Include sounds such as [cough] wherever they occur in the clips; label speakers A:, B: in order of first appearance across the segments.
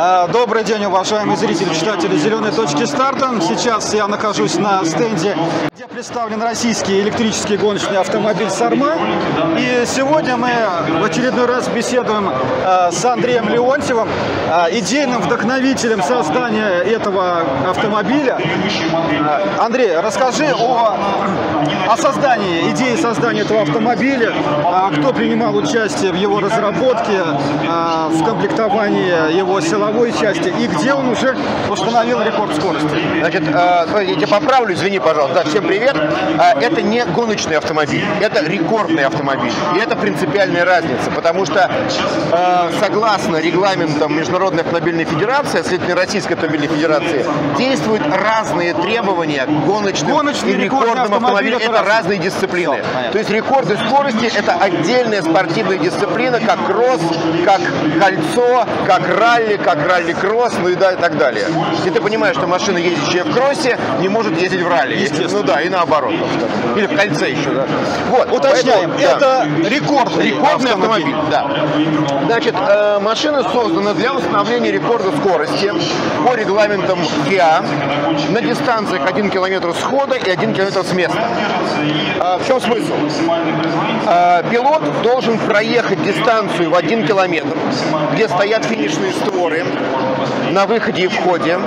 A: А, Добрый день, уважаемые зрители, читатели «Зеленой точки старта». Сейчас я нахожусь на стенде, где представлен российский электрический гоночный автомобиль «Сарма». И сегодня мы в очередной раз беседуем а, с Андреем Леонтьевым, а, идейным вдохновителем создания этого автомобиля. А, Андрей, расскажи о, о создании, идее создания этого автомобиля, кто принимал участие в его разработке, в комплектовании его силовой части и где он уже установил рекорд скорости.
B: Значит, э, я тебя поправлю, извини, пожалуйста. Да, всем привет. Э, Это не гоночный автомобиль, это рекордный автомобиль. И это принципиальная разница, потому что э, согласно регламентам Международной автомобильной федерации, а следовательно Российской автомобильной федерации, действуют разные требования к гоночным
A: Гоночный
B: и рекордным автомобилям.
A: это разные.
B: дисциплины.
A: Понятно.
B: То есть рекорды скорости это отдельная спортивная дисциплина, как кросс, как кольцо, как ралли, как ралли-кросс, ну и, да, и так далее. И ты понимаешь, что машина, ездящая в кроссе, не может ездить в ралли. Ну да, и наоборот. Или в кольце еще, да. Вот,
A: Уточняем,
B: поэтому, да.
A: это рекордный,
B: Рекордный автомобиль, да. Значит, э, машина создана для установления рекорда скорости по регламентам ФИА на дистанциях 1 км с хода и 1 км с места. А, в чем смысл? А, пилот должен проехать дистанцию в 1 километр, где стоят финишные створы на выходе и входе,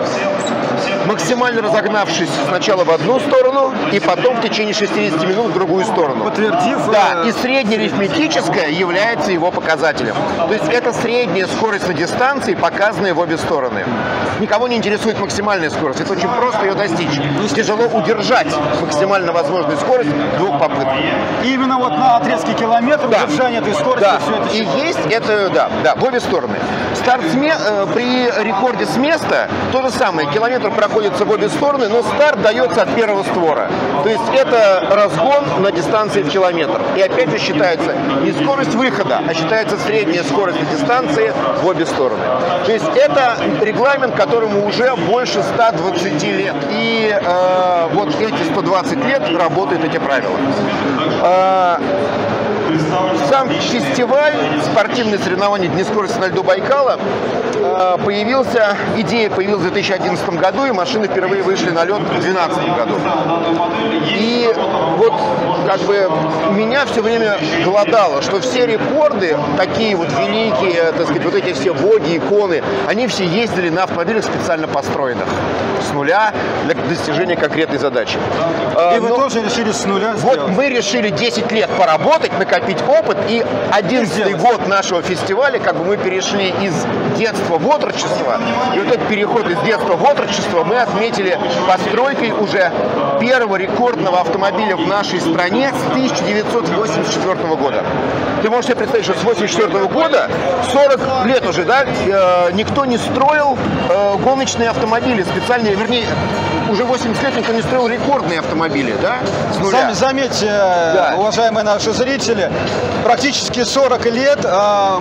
B: максимально разогнавшись сначала в одну сторону и потом в течение 60 минут в другую сторону.
A: Подтвердив,
B: Да,
A: э,
B: и среднеарифметическая является его показателем. То есть это средняя скорость на дистанции, показанная в обе стороны. Никого не интересует максимальная скорость. Это очень просто ее достичь. Тяжело удержать максимально возможную скорость двух попытках.
A: И именно вот на отрезке километра
B: Да.
A: удержание этой скорости
B: Да,
A: все это
B: и есть это, да, да, в обе стороны. Старт с ме- э, при рекорде с места то же самое. Километр проходится в обе стороны, но старт дается от первого створа. То есть это разгон на дистанции в километр. И опять же считается не скорость выхода, а считается средняя скорость на дистанции в обе стороны. То есть это регламент, которому уже больше 120 лет. И э, вот эти 120 лет работают эти правила. Э, сам фестиваль спортивные соревнования Дни скорости на льду Байкала э, появился, идея появилась в 2011 году, и машины впервые вышли на лед в 2012 году. И вот как бы меня все время голодало, что все рекорды, такие вот великие, так сказать, вот эти все боги, иконы, они все ездили на автомобилях специально построенных с нуля для достижения конкретной задачи. Э,
A: И вы
B: но-
A: тоже решили с нуля
B: вот
A: сделать?
B: мы решили 10 лет поработать, накопить опыт, и 11
A: сделать.
B: год нашего фестиваля, как бы мы перешли из детства в отрочество, и вот этот переход из детства в отрочество мы отметили постройкой уже первого рекордного автомобиля в нашей стране с 1984 года. Ты можешь себе представить, что с 1984 года, 40 лет уже, да, э, никто не строил э, гоночные автомобили специальные, вернее, уже 80 лет никто не строил рекордные автомобили, да, с нуля.
A: Зам- Заметьте,
B: Да.
A: уважаемые наши зрители, практически 40 лет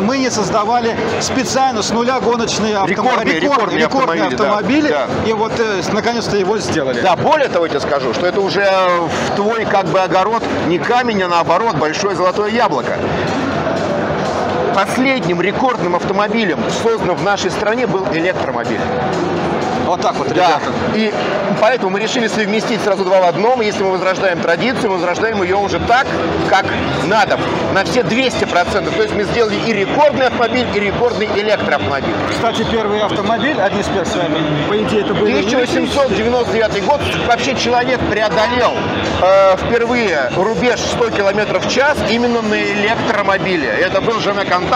A: мы не создавали специально с нуля гоночные автомо-
B: Рекордные,
A: рекорд-
B: рекордные
A: рекордные
B: автомобили, да,
A: автомобили. И вот э, наконец-то его сделали.
B: Да, более того, я тебе скажу, что это уже в твой как бы огород не камень, а наоборот большое золотое яблоко. Последним рекордным автомобилем, созданным в нашей стране, был электромобиль.
A: Вот так вот,
B: Да.
A: ребята.
B: И поэтому мы решили совместить сразу два в одном. Если мы возрождаем традицию, мы возрождаем ее уже так, как надо. На все 200%. То есть мы сделали и рекордный автомобиль, и рекордный электроавтомобиль.
A: Кстати, первый автомобиль, одни из первых с вами, по идее, это были
B: 1899 год вообще человек преодолел э, впервые рубеж 100 км в час именно на электромобиле. Это был Жена Кантан,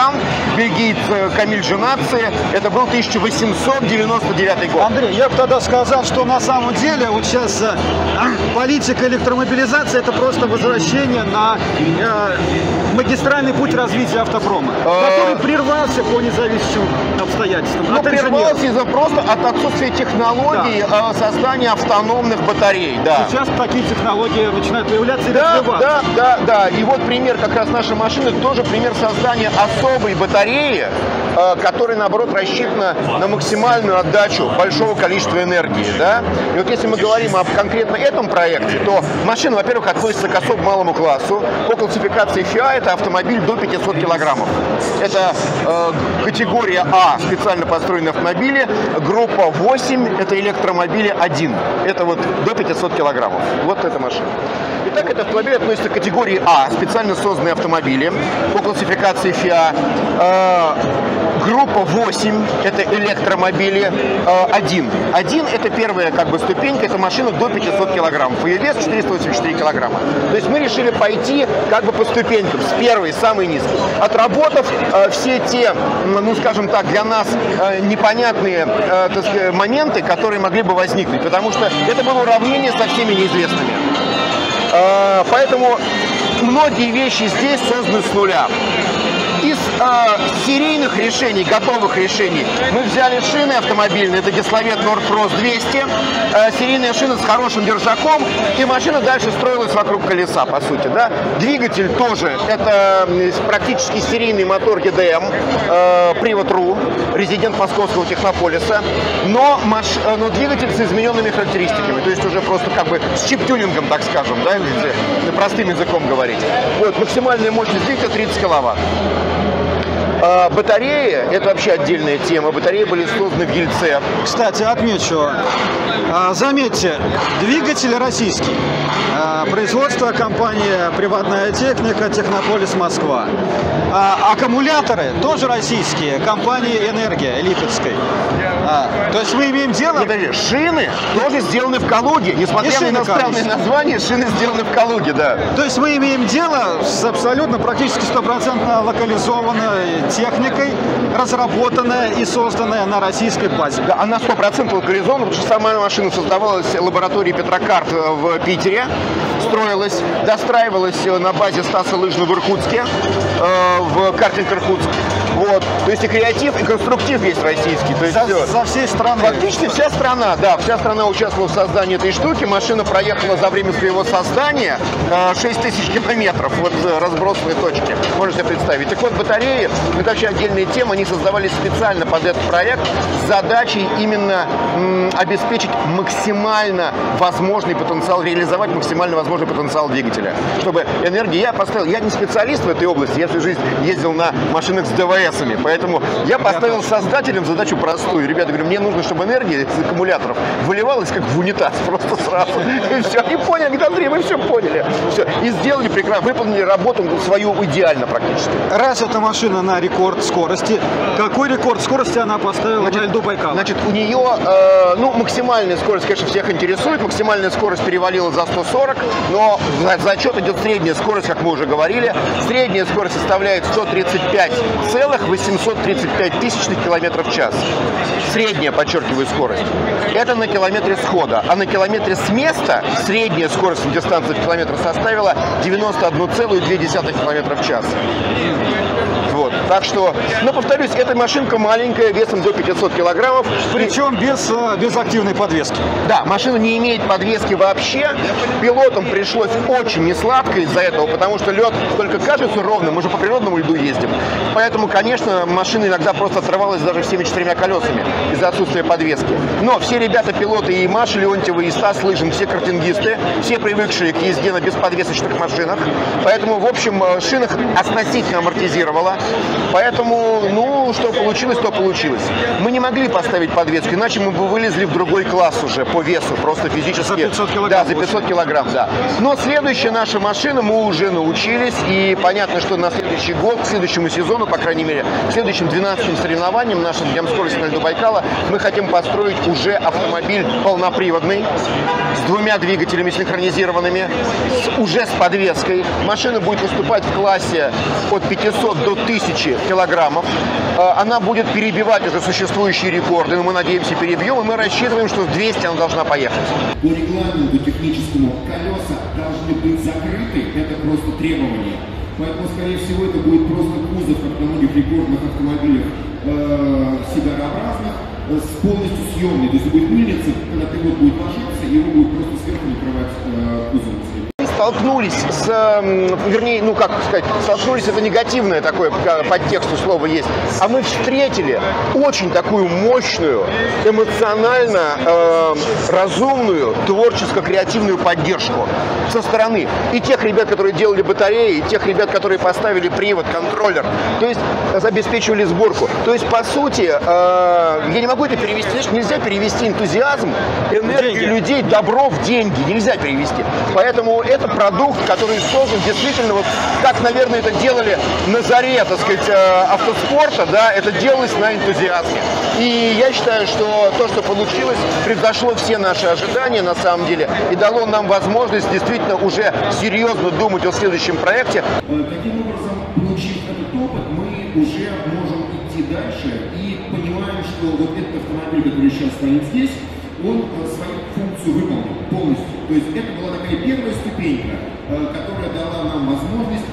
B: бельгиец э, Камиль Женаци. Это был 1899 год.
A: Андрей, я бы тогда сказал, что на самом деле вот сейчас э, [clears throat] политика электромобилизации это просто возвращение на э, магистральный путь развития автопрома, который прервался по независимым обстоятельствам.
B: Ну, прервался из-за просто от отсутствия технологий э, создания автономных батарей. Да.
A: Сейчас такие технологии начинают появляться и
B: Да,
A: развиваться.
B: да, да, да. И вот пример как раз нашей машины, тоже пример создания особой батареи, которая, наоборот, рассчитана на максимальную отдачу большого количества энергии. Да? И вот если мы говорим об конкретно этом проекте, то машина, во-первых, относится к особо малому классу. По классификации FIA это автомобиль до 500 килограммов. Это э, категория А, специально построенные автомобили. Группа 8 это электромобили 1. Это вот до 500 килограммов. Вот эта машина. Итак, этот автомобиль относится к категории А, специально созданные автомобили по классификации FIA. Э, группа 8 это электромобили э, 1. 1 это первая как бы ступенька, это машина до 500 килограммов. Ее вес 484 килограмма. То есть мы решили пойти как бы по ступенькам, с первой, самой низкой. Отработав э, все те, ну скажем так, для нас э, непонятные сказать, моменты, которые могли бы возникнуть, потому что это было уравнение со всеми неизвестными. Поэтому многие вещи здесь созданы с нуля. Э, серийных решений, готовых решений, мы взяли шины автомобильные, это Гесловет Нордфрост 200, э, серийная шина с хорошим держаком, и машина дальше строилась вокруг колеса, по сути, да. Двигатель тоже, это практически серийный мотор ГДМ, э, привод РУ, резидент Московского технополиса, но, маш... но двигатель с измененными характеристиками, то есть уже просто как бы с чип-тюнингом, так скажем, да, если простым языком говорить. Вот, максимальная мощность двигателя 30 киловатт. А батареи – это вообще отдельная тема. Батареи были созданы в Ельце.
A: Кстати, отмечу, а, заметьте, двигатель российский. А, производство компания «Приватная техника», «Технополис Москва». А аккумуляторы тоже российские, компании «Энергия» Липецкой. А, то есть мы имеем дело...
B: Подожди, шины тоже сделаны в Калуге. Несмотря на иностранные названия, шины сделаны в Калуге, да.
A: То есть мы имеем дело с абсолютно практически стопроцентно локализованной техникой, разработанная и созданная на российской базе.
B: Да, она 100% локализована, потому что сама машина создавалась в лаборатории Петрокарт в Питере, строилась, достраивалась на базе Стаса Лыжного в Иркутске, э, в картинг Иркутск. Вот. То есть и креатив, и конструктив есть российский. То есть
A: за,
B: все.
A: за всей страны.
B: Фактически вся страна, да, вся страна участвовала в создании этой штуки. Машина проехала за время своего создания 6 тысяч километров, вот разбросанные точки, можете представить. Так вот, батареи, это вообще отдельная тема, они создавались специально под этот проект с задачей именно м, обеспечить максимально возможный потенциал, реализовать максимально возможный потенциал двигателя. Чтобы энергия, я поставил, я не специалист в этой области, я всю жизнь ездил на машинах с ДВСами, поэтому я поставил создателям задачу простую. Ребята, говорю, мне нужно, чтобы энергия из аккумуляторов выливалась как в унитаз, просто сразу. [laughs] И все, они поняли, Андрей, мы все поняли. Все, и сделали прекрасно, выполнили работу свою идеально практически.
A: Раз эта машина на рекорд скорости, какой рекорд скорости она поставила
B: значит,
A: на льду Байкала?
B: Значит, у нее, э, ну, максимальная скорость, конечно, всех интересует, максимальная скорость перевалила за 140, но в зачет идет средняя скорость, как мы уже говорили. Средняя скорость составляет 135,835 тысячных километров в час. Средняя, подчеркиваю, скорость. Это на километре схода. А на километре с места средняя скорость дистанции в километр составила 91,2 километра в час. Вот. Так что, но повторюсь, эта машинка маленькая, весом до 500 килограммов.
A: Причем без, э, без активной подвески.
B: Да, машина не имеет подвески вообще. Пилотам пришлось очень несладко из-за этого, потому что лед только кажется ровным, мы же по природному льду ездим. Поэтому, конечно, машина иногда просто отрывалась даже всеми четырьмя колесами из-за отсутствия подвески. Но все ребята, пилоты, и Маша Леонтьева, и Стас Лыжин, все картингисты, все привыкшие к езде на бесподвесочных машинах. Поэтому, в общем, шинах относительно амортизировала. Поэтому, ну, что получилось, то получилось. Мы не могли поставить подвеску, иначе мы бы вылезли в другой класс уже по весу, просто физически.
A: За 500 килограмм.
B: Да, за 500 килограмм, да. Но следующая наша машина, мы уже научились, и понятно, что на следующий год, к следующему сезону, по крайней мере, к следующим 12 соревнованиям нашим Днем скорости на льду Байкала, мы хотим построить уже автомобиль полноприводный, с двумя двигателями синхронизированными, с, уже с подвеской. Машина будет выступать в классе от 500 до 1000 килограммов. Э, Она будет перебивать уже существующие рекорды, но мы надеемся перебьем, и мы рассчитываем, что в 200 она должна поехать.
C: По регламенту техническому колеса должны быть закрыты, это просто требование. Поэтому, скорее всего, это будет просто кузов, как на многих рекордных автомобилях э, сигарообразных, э, с полностью съемный. То есть будет мыльница, когда пилот будет ложиться, его будет просто сверху накрывать э, кузовом.
B: Столкнулись с, м, вернее, ну как сказать, столкнулись, это негативное такое к- подтексту слова есть, а мы встретили очень такую мощную, эмоционально э, разумную, творческо-креативную поддержку со стороны и тех ребят, которые делали батареи, и тех ребят, которые поставили привод, контроллер, то есть обеспечивали сборку. То есть, по сути, э, я не могу это перевести, знаешь, нельзя перевести энтузиазм, энергию
A: Деньги.
B: людей, добро в деньги, нельзя перевести. Поэтому это продукт, который создан действительно, вот как, наверное, это делали на заре, так сказать, э, автоспорта, да, это делалось на энтузиазме. И я считаю, что то, что получилось, превзошло все наши ожидания на самом деле и дало нам возможность действительно уже серьезно думать о следующем проекте.
C: Э, Таким образом, получив этот опыт, мы уже можем идти дальше и понимаем, что вот этот автомобиль, который сейчас стоит здесь, он э, свою функцию выполнил полностью. То есть это была такая первая ступенька, э, которая дала нам возможность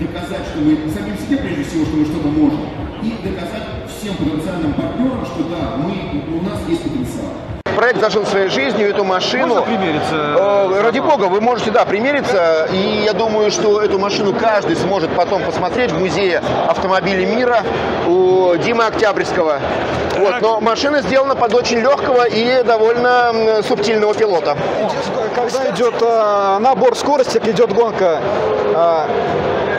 C: доказать, что мы самим себе, прежде всего, что мы что-то можем, и доказать всем потенциальным партнерам, что да, мы, у нас есть потенциал.
B: Проект зажил своей жизнью, эту машину.
A: Можно примериться?
B: Э, Ради бога, вы можете, да, примериться, и я думаю, что эту машину каждый сможет потом посмотреть в музее автомобилей мира у Димы Октябрьского. Вот, но машина сделана под очень легкого и довольно субтильного пилота.
A: Когда идет э, набор скорости, идет гонка, э,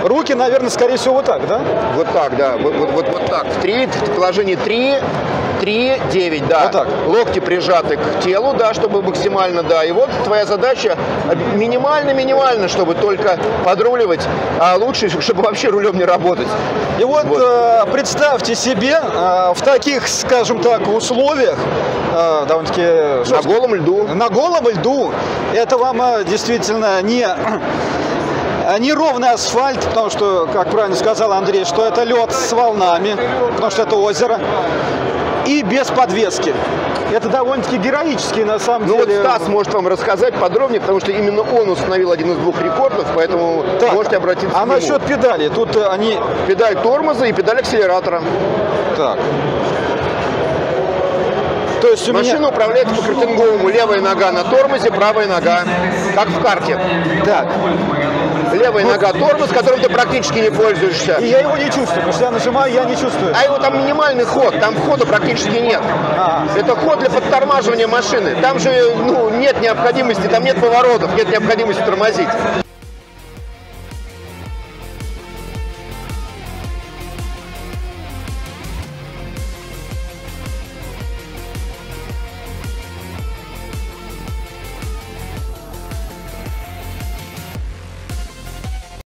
A: руки, наверное, скорее всего, вот так, да?
B: Вот так, да, вот, вот, вот, вот так. В три, в положении 3, 3, 9, да.
A: Вот так.
B: Локти прижаты к телу, да, чтобы максимально, да. И вот твоя задача минимально-минимально, чтобы только подруливать, а лучше, чтобы вообще рулем не работать.
A: И вот,
B: Вот.
A: э, представьте себе, э, в таких, скажем так, условиях, э, довольно-таки
B: На голом льду.
A: на голом льду, это вам э, действительно не, не ровный асфальт, потому что, как правильно сказал Андрей, что это лед с волнами, потому что это озеро, и без подвески. Это довольно-таки героический, на самом
B: Ну вот
A: деле.
B: Стас может вам рассказать подробнее, потому что именно он установил один из двух рекордов, поэтому
A: Так,
B: можете обратиться
A: а
B: к нему.
A: насчет педали, тут э, они...
B: Педаль тормоза и педаль акселератора.
A: Так. То есть у меня...
B: Машина управляется по картинговому. Левая нога на тормозе, правая нога, как в карте.
A: Так.
B: Левая нога тормоз, которым ты практически не пользуешься.
A: И я его не чувствую, потому что я нажимаю, я не чувствую.
B: А его там минимальный ход, там хода практически нет.
A: Ага.
B: Это ход для подтормаживания машины. Там же ну, нет необходимости, там нет поворотов, нет необходимости тормозить.